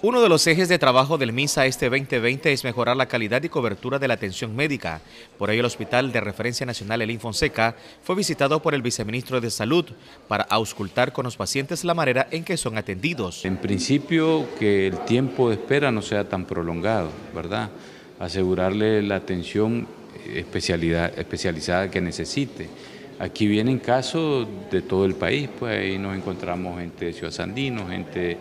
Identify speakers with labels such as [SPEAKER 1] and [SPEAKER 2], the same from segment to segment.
[SPEAKER 1] Uno de los ejes de trabajo del MISA este 2020 es mejorar la calidad y cobertura de la atención médica. Por ello, el Hospital de Referencia Nacional Elín Fonseca fue visitado por el viceministro de Salud para auscultar con los pacientes la manera en que son atendidos.
[SPEAKER 2] En principio, que el tiempo de espera no sea tan prolongado, ¿verdad? Asegurarle la atención especializada que necesite. Aquí vienen casos de todo el país, pues ahí nos encontramos gente de Ciudad Sandino, gente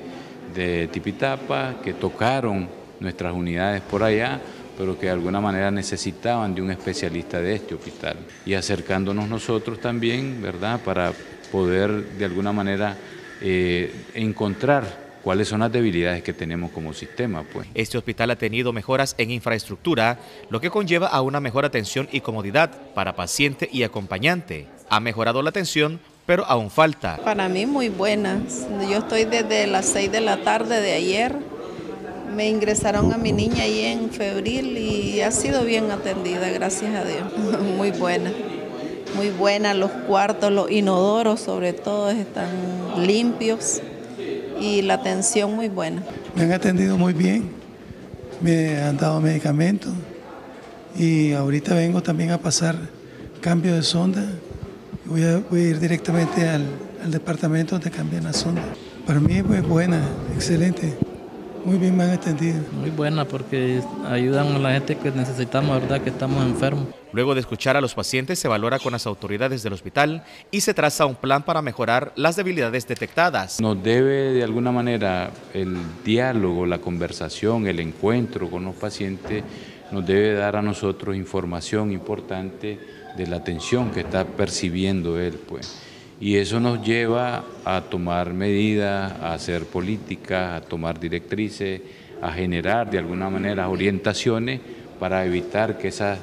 [SPEAKER 2] de Tipitapa que tocaron nuestras unidades por allá, pero que de alguna manera necesitaban de un especialista de este hospital. Y acercándonos nosotros también, ¿verdad?, para poder de alguna manera eh, encontrar cuáles son las debilidades que tenemos como sistema. Pues.
[SPEAKER 1] Este hospital ha tenido mejoras en infraestructura, lo que conlleva a una mejor atención y comodidad para paciente y acompañante. Ha mejorado la atención pero aún falta.
[SPEAKER 3] Para mí muy buenas. Yo estoy desde las 6 de la tarde de ayer. Me ingresaron a mi niña ahí en febril y ha sido bien atendida, gracias a Dios. Muy buena. Muy buena, los cuartos, los inodoros sobre todo están limpios y la atención muy buena.
[SPEAKER 4] Me han atendido muy bien, me han dado medicamentos y ahorita vengo también a pasar cambio de sonda Voy a, ir directamente al, departamento donde cambian la sonda. Para mí es pues, buena, excelente. Muy bien me han atendido.
[SPEAKER 5] Muy buena porque ayudan a la gente que necesitamos, ¿verdad? Que estamos enfermos.
[SPEAKER 1] Luego de escuchar a los pacientes se valora con las autoridades del hospital y se traza un plan para mejorar las debilidades detectadas.
[SPEAKER 2] Nos debe de alguna manera el diálogo, la conversación, el encuentro con los pacientes, nos debe dar a nosotros información importante de la atención que está percibiendo él, pues. Y eso nos lleva a tomar medidas, a hacer políticas, a tomar directrices, a generar de alguna manera orientaciones para evitar que esas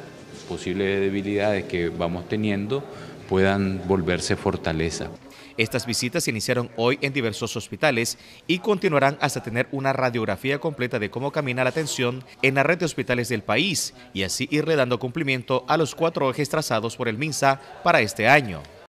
[SPEAKER 2] posibles debilidades que vamos teniendo puedan volverse fortaleza.
[SPEAKER 1] Estas visitas se iniciaron hoy en diversos hospitales y continuarán hasta tener una radiografía completa de cómo camina la atención en la red de hospitales del país y así irle dando cumplimiento a los cuatro ejes trazados por el MINSA para este año.